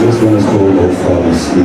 This one is called No Fall Ski.